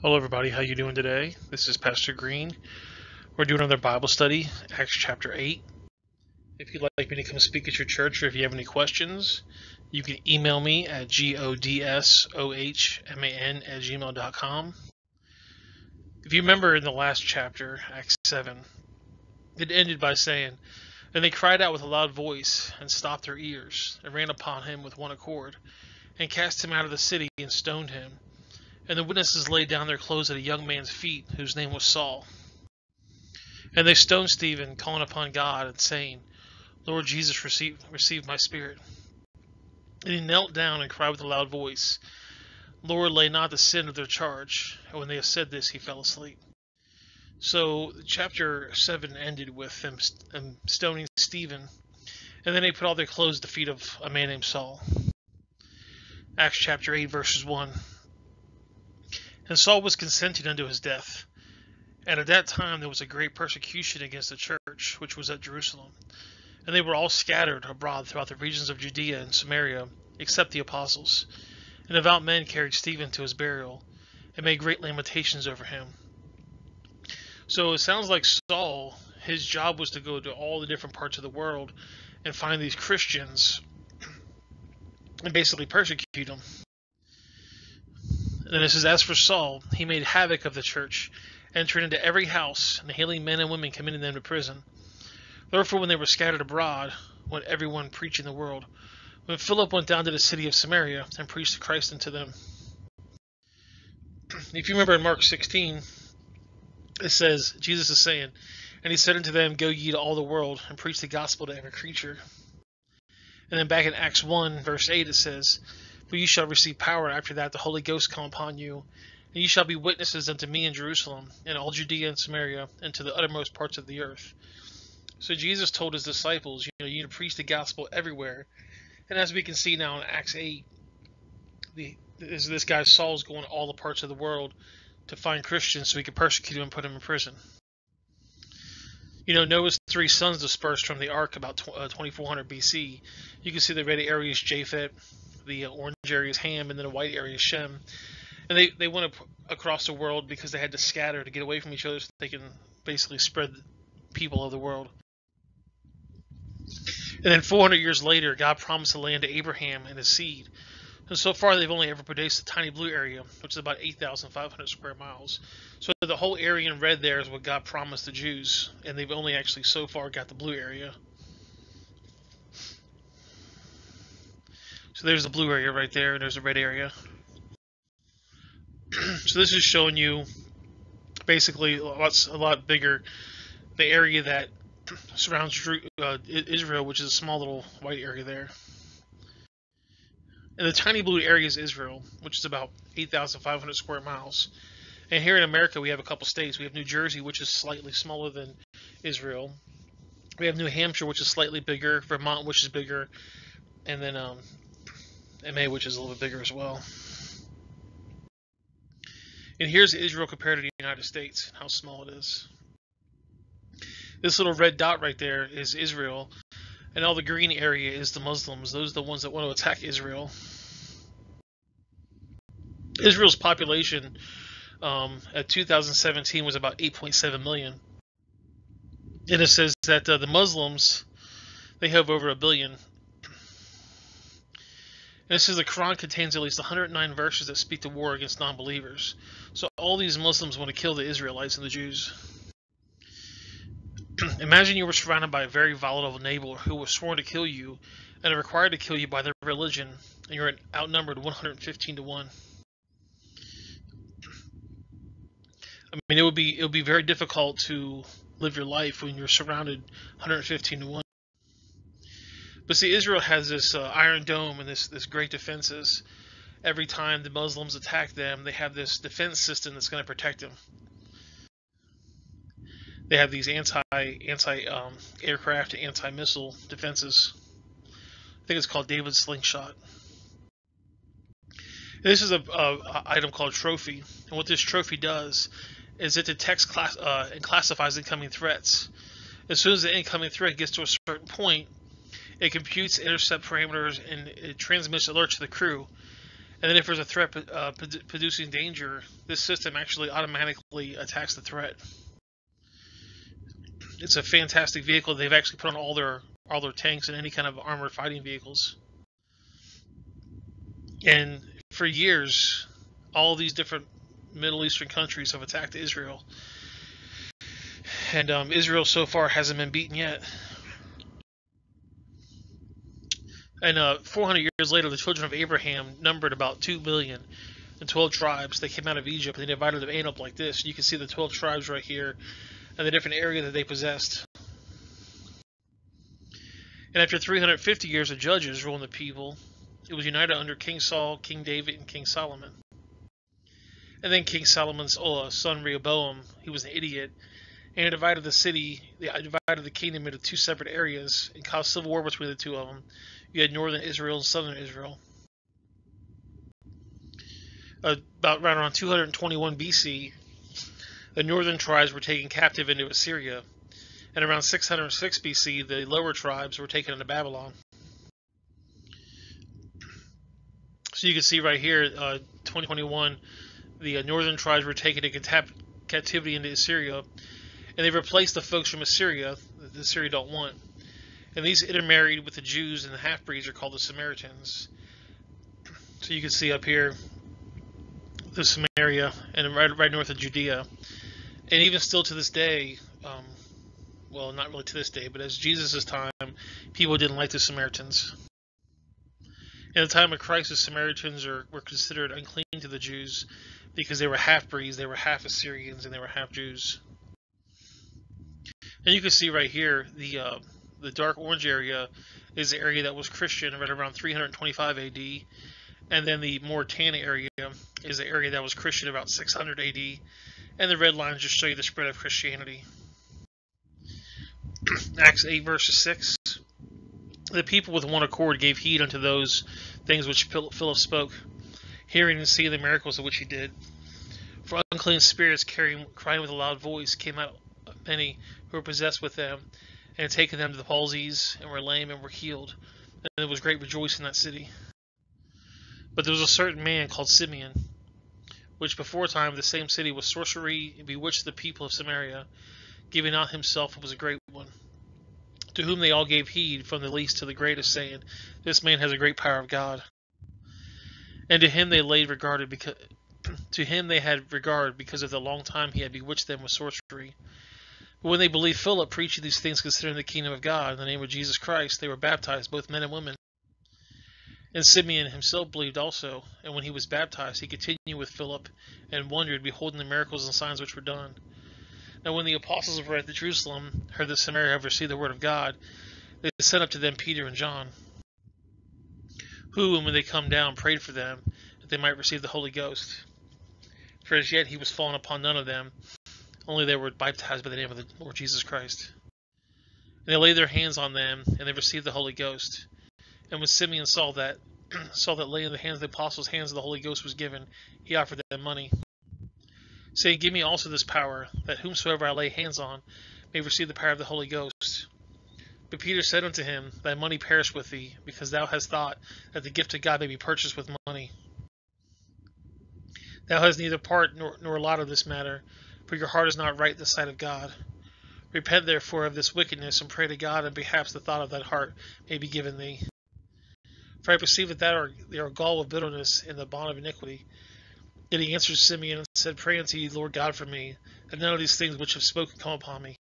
Hello everybody, how you doing today? This is Pastor Green. We're doing another Bible study, Acts chapter 8. If you'd like me to come speak at your church or if you have any questions, you can email me at godsohman at gmail.com. If you remember in the last chapter, Acts 7, it ended by saying, And they cried out with a loud voice and stopped their ears and ran upon him with one accord and cast him out of the city and stoned him. And the witnesses laid down their clothes at a young man's feet, whose name was Saul. And they stoned Stephen, calling upon God and saying, Lord Jesus, receive, receive my spirit. And he knelt down and cried with a loud voice, Lord, lay not the sin of their charge. And when they had said this, he fell asleep. So chapter 7 ended with them, stoning Stephen, and then they put all their clothes at the feet of a man named Saul. Acts chapter 8, verses 1. And Saul was consenting unto his death. And at that time there was a great persecution against the church, which was at Jerusalem. And they were all scattered abroad throughout the regions of Judea and Samaria, except the apostles. And devout men carried Stephen to his burial, and made great lamentations over him. So it sounds like Saul, his job was to go to all the different parts of the world and find these Christians and basically persecute them. And it says, As for Saul, he made havoc of the church, entering into every house, and hailing men and women, committing them to prison. Therefore, when they were scattered abroad, went everyone preaching the world. When Philip went down to the city of Samaria and preached Christ unto them. If you remember in Mark 16, it says, Jesus is saying, And he said unto them, Go ye to all the world, and preach the gospel to every creature. And then back in Acts 1, verse 8, it says, For ye shall receive power after that the Holy Ghost come upon you, and ye shall be witnesses unto me in Jerusalem, and all Judea and Samaria, and to the uttermost parts of the earth. So Jesus told his disciples, you know, you need to preach the gospel everywhere. And as we can see now in Acts 8, the, this, this guy Saul's going to all the parts of the world to find Christians so he could persecute them and put them in prison. You know, Noah's three sons dispersed from the ark about 2400 uh, BC. You can see the red area is Japheth, the orange area is Ham, and then the white area is Shem. And they, they went across the world because they had to scatter to get away from each other so they can basically spread people of the world. And then 400 years later, God promised the land to Abraham and his seed. And so far, they've only ever produced a tiny blue area, which is about 8,500 square miles. So the whole area in red there is what God promised the Jews, and they've only actually so far got the blue area. So there's the blue area right there, and there's a red area. so this is showing you basically a lot, a lot bigger the area that surrounds uh, Israel, which is a small little white area there. And the tiny blue area is Israel, which is about 8,500 square miles. And here in America, we have a couple states. We have New Jersey, which is slightly smaller than Israel. We have New Hampshire, which is slightly bigger. Vermont, which is bigger. And then um, MA, which is a little bit bigger as well. And here's Israel compared to the United States, how small it is. This little red dot right there is Israel, and all the green area is the Muslims. Those are the ones that want to attack Israel. Israel's population um, at 2017 was about 8.7 million. And it says that uh, the Muslims, they have over a billion. And it says the Quran contains at least 109 verses that speak to war against non-believers. So all these Muslims want to kill the Israelites and the Jews. Imagine you were surrounded by a very volatile neighbor who was sworn to kill you and are required to kill you by their religion, and you're outnumbered 115 to 1. I mean, it would be it would be very difficult to live your life when you're surrounded 115 to 1. But see, Israel has this uh, iron dome and this, this great defenses. Every time the Muslims attack them, they have this defense system that's going to protect them they have these anti anti um, aircraft anti missile defenses. I think it's called David's Slingshot. And this is a, a, a, item called trophy, and what this trophy does is it detects class, uh, and classifies incoming threats. As soon as the incoming threat gets to a certain point, it computes intercept parameters and it transmits alerts to the crew. And then if there's a threat uh, producing danger, this system actually automatically attacks the threat. It's a fantastic vehicle. They've actually put on all their all their tanks and any kind of armored fighting vehicles. And for years, all these different Middle Eastern countries have attacked Israel. And um, Israel so far hasn't been beaten yet. And uh, 400 years later, the children of Abraham numbered about 2 million and 12 tribes. They came out of Egypt and they divided them up like this. You can see the 12 tribes right here and the different area that they possessed. And after 350 years of judges ruling the people, it was united under King Saul, King David, and King Solomon. And then King Solomon's uh, son Rehoboam, he was an idiot, and he divided the city, they divided the kingdom into two separate areas, and caused civil war between the two of them. You had northern Israel and southern Israel. Uh, about right around 221 BC, the northern tribes were taken captive into Assyria, and around 606 BC, the lower tribes were taken into Babylon. So you can see right here, uh, 2021, the uh, northern tribes were taken into captivity into Assyria, and they replaced the folks from Assyria that Assyria don't want. And these intermarried with the Jews and the half-breeds are called the Samaritans. So you can see up here the Samaria and right, right north of Judea. And even still to this day, um, well, not really to this day, but as Jesus' time, people didn't like the Samaritans. In the time of Christ, the Samaritans are, were considered unclean to the Jews because they were half-breeds, they were half Assyrians, and they were half Jews. And you can see right here, the uh, the dark orange area is the area that was Christian right around 325 AD, and then the more tan area is the area that was Christian about 600 AD, and the red lines just show you the spread of Christianity. Acts 8 verses 6. The people with one accord gave heed unto those things which Philip spoke, hearing and seeing the miracles of which he did. For unclean spirits, carrying, crying with a loud voice, came out many who were possessed with them, and taken them to the palsies, and were lame, and were healed. And there was great rejoicing in that city. But there was a certain man called Simeon, which before time the same city was sorcery, and bewitched the people of Samaria, giving out himself was a great one. To whom they all gave heed, from the least to the greatest, saying, This man has a great power of God. And to him they laid regarded because to him they had regard because of the long time he had bewitched them with sorcery. When they believed Philip preaching these things concerning the kingdom of God in the name of Jesus Christ, they were baptized, both men and women. And Simeon himself believed also, and when he was baptized, he continued with Philip, and wondered, beholding the miracles and signs which were done. Now when the apostles were at Jerusalem, heard that Samaria had received the word of God, they sent up to them Peter and John, who, when they come down, prayed for them, that they might receive the Holy Ghost. For as yet he was fallen upon none of them, only they were baptized by the name of the Lord Jesus Christ. And they laid their hands on them, and they received the Holy Ghost. And when Simeon saw that, saw that laying the hands of the apostles' hands of the Holy Ghost was given, he offered them money, saying, Give me also this power, that whomsoever I lay hands on may receive the power of the Holy Ghost. But Peter said unto him, Thy money perish with thee, because thou hast thought that the gift of God may be purchased with money. Thou hast neither part nor, nor lot of this matter, for your heart is not right in the sight of God. Repent therefore of this wickedness, and pray to God, and perhaps the thought of that heart may be given thee. For I perceive that thou art gall of bitterness in the bond of iniquity. Yet he answered Simeon and said, Pray unto ye, Lord God, for me, that none of these things which have spoken come upon me.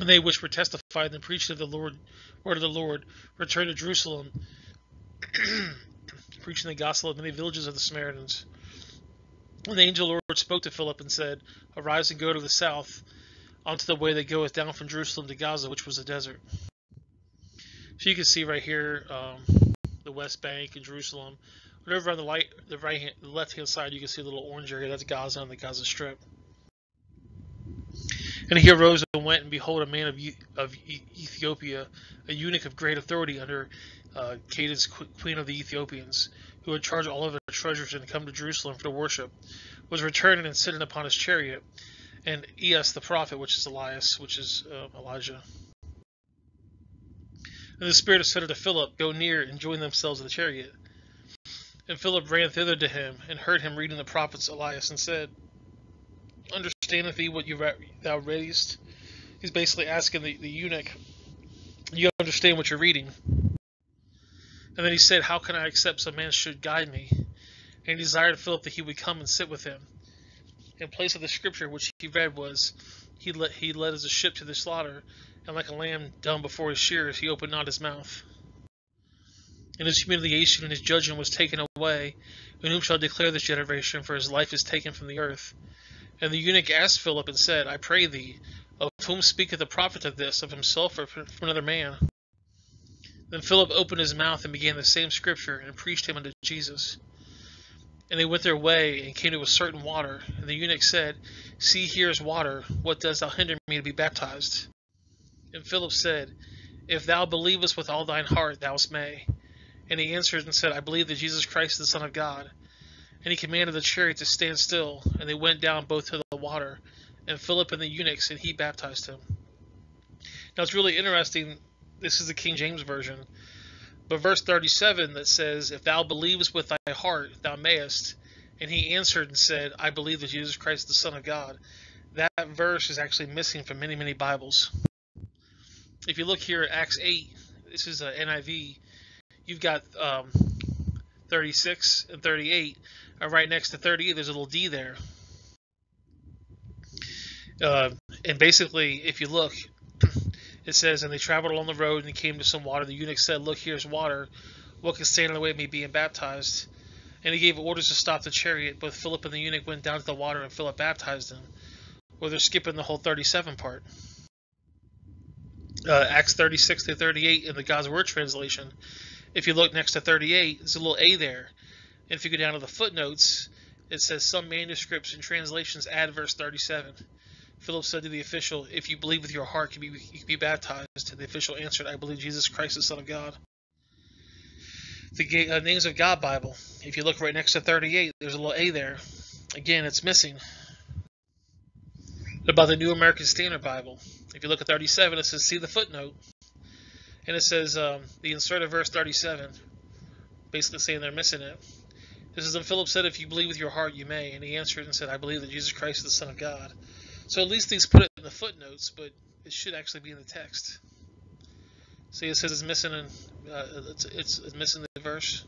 And they which were testified and preached of the Lord, word of the Lord, returned to Jerusalem, preaching the gospel of many villages of the Samaritans. And the angel Lord spoke to Philip and said, Arise and go to the south, onto the way that goeth down from Jerusalem to Gaza, which was a desert. So you can see right here um, the West Bank and Jerusalem. Whenever on the light, the right hand, the left hand side, you can see a little orange area. That's Gaza and the Gaza Strip. And he arose and went, and behold, a man of, of Ethiopia, a eunuch of great authority under uh, Candace, queen of the Ethiopians, who had charged all of their treasures and come to Jerusalem for the worship, was returning and sitting upon his chariot, and Esaias the prophet, which is Elias, which is uh, Elijah. And the Spirit said unto Philip, Go near and join themselves in the chariot. And Philip ran thither to him, and heard him reading the prophets Elias, and said, Understandeth thee what you thou readest? He's basically asking the, the eunuch, You understand what you're reading? And then he said, How can I accept some man should guide me? And he desired Philip that he would come and sit with him. In place of the scripture which he read was, He led, he led as a ship to the slaughter, and like a lamb dumb before his shears, he opened not his mouth. And his humiliation and his judgment was taken away. And whom shall declare this generation? For his life is taken from the earth. And the eunuch asked Philip and said, I pray thee, of whom speaketh the prophet of this, of himself or from another man? Then Philip opened his mouth and began the same scripture, and preached him unto Jesus. And they went their way, and came to a certain water. And the eunuch said, See, here is water. What does thou hinder me to be baptized? And Philip said, If thou believest with all thine heart, thou may. And he answered and said, I believe that Jesus Christ is the Son of God. And he commanded the chariot to stand still, and they went down both to the water, and Philip and the eunuchs, and he baptized him. Now it's really interesting. This is the King James Version. But verse 37 that says, If thou believest with thy heart, thou mayest. And he answered and said, I believe that Jesus Christ is the Son of God. That verse is actually missing from many, many Bibles. If you look here at Acts 8, this is a NIV, you've got um, 36 and 38. Uh, right next to 38, there's a little D there. Uh, and basically, if you look, it says, And they traveled along the road and came to some water. The eunuch said, Look, here's water. What can stand in the way of me being baptized? And he gave orders to stop the chariot. Both Philip and the eunuch went down to the water, and Philip baptized them. Or they're skipping the whole 37 part. Uh, Acts 36 to 38 in the God's Word translation. If you look next to 38, there's a little A there. And if you go down to the footnotes, it says some manuscripts and translations add verse 37. Philip said to the official, If you believe with your heart, you can be, you can be baptized. And the official answered, I believe Jesus Christ, is the Son of God. The uh, Names of God Bible. If you look right next to 38, there's a little A there. Again, it's missing. About the New American Standard Bible. If you look at 37, it says, See the footnote. And it says, um, the insert of verse 37, basically saying they're missing it. This is when Philip said, If you believe with your heart, you may. And he answered and said, I believe that Jesus Christ is the Son of God. So at least these put it in the footnotes, but it should actually be in the text. See, it says it's missing in, uh, it's, it's, it's missing the verse.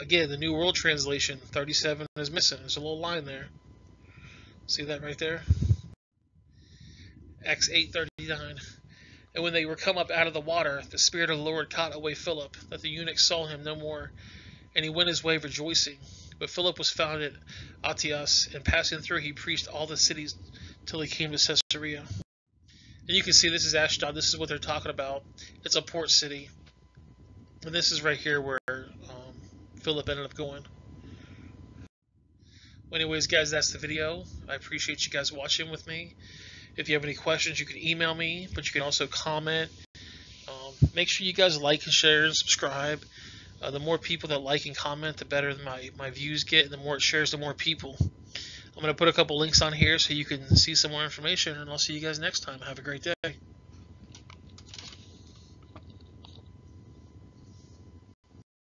Again, the New World Translation 37 is missing. There's a little line there. See that right there? Acts 8:39. And when they were come up out of the water, the Spirit of the Lord caught away Philip, that the eunuch saw him no more, and he went his way rejoicing. But Philip was found at Azotus, and passing through, he preached all the cities till he came to Caesarea. And you can see this is Ashdod. This is what they're talking about. It's a port city. And this is right here where um, Philip ended up going. Well, anyways, guys, that's the video. I appreciate you guys watching with me. If you have any questions, you can email me, but you can also comment. Um, make sure you guys like and share and subscribe. Uh, the more people that like and comment, the better my, my views get, and the more it shares, the more people. I'm going to put a couple links on here so you can see some more information, and I'll see you guys next time. Have a great day.